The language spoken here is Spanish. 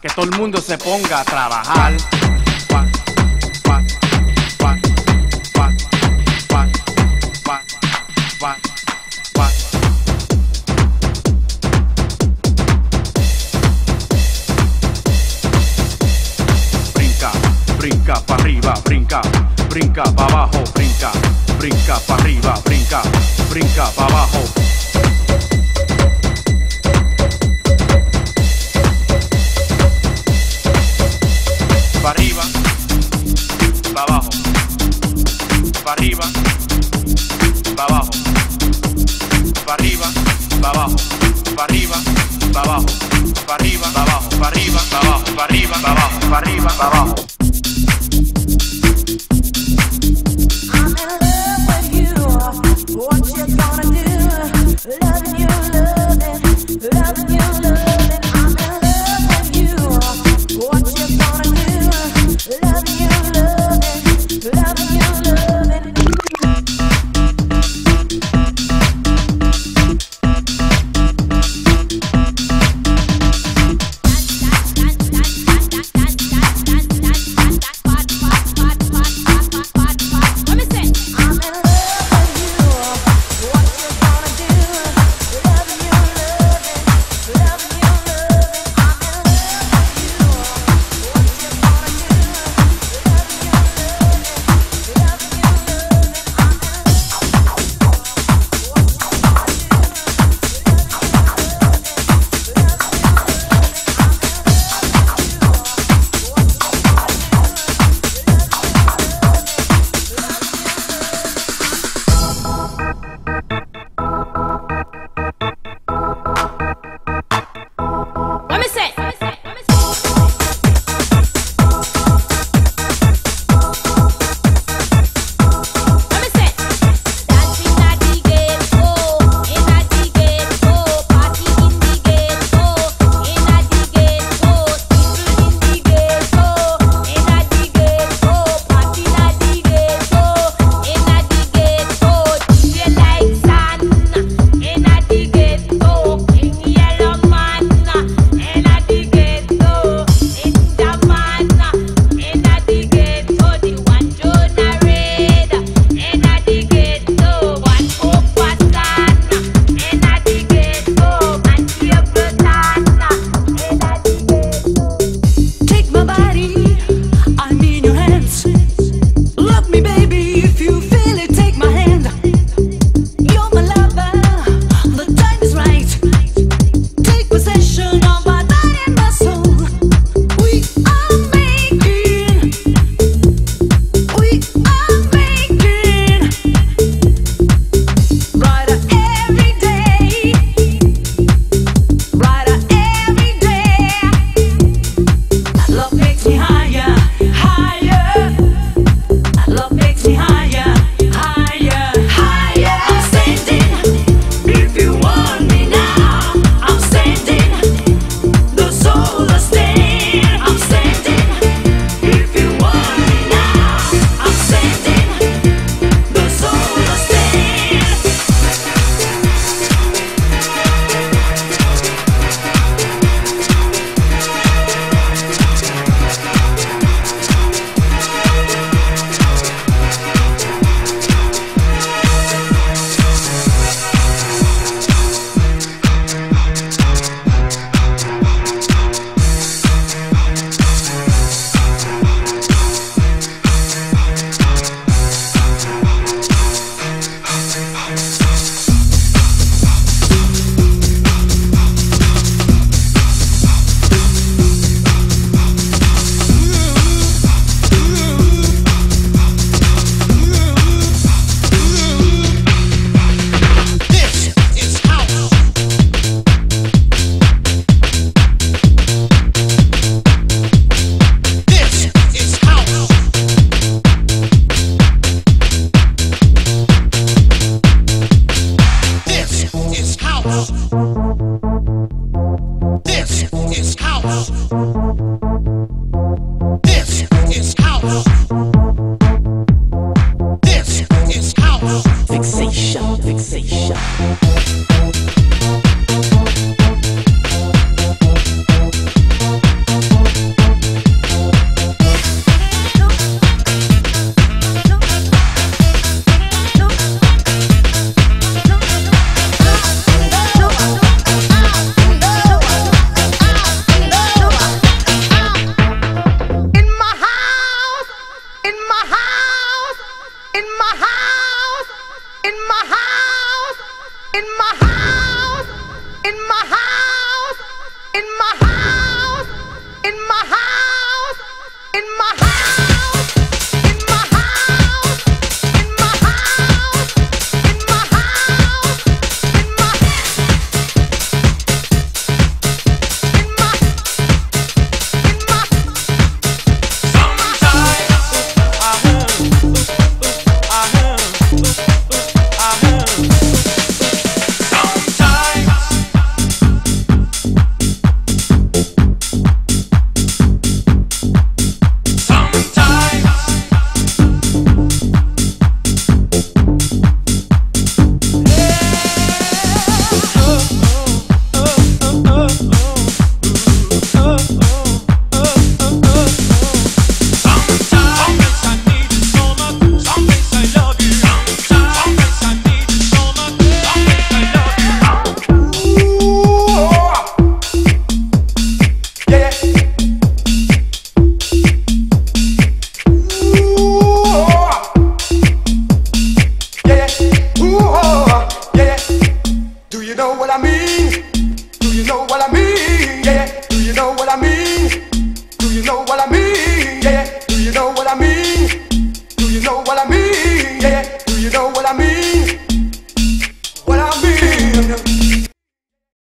Que todo el mundo se ponga a trabajar. Brinca, brinca pa' arriba, brinca, brinca pa' abajo, brinca, brinca pa' arriba, brinca, brinca pa' abajo. para arriba, para abajo, para arriba, para abajo, para arriba, para abajo, para arriba, para abajo, para arriba, para abajo. What you gonna do? Loving you. Show. in my house, in my house.